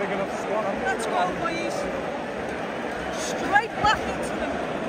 big enough squad. Let's go, boys. Straight left into them.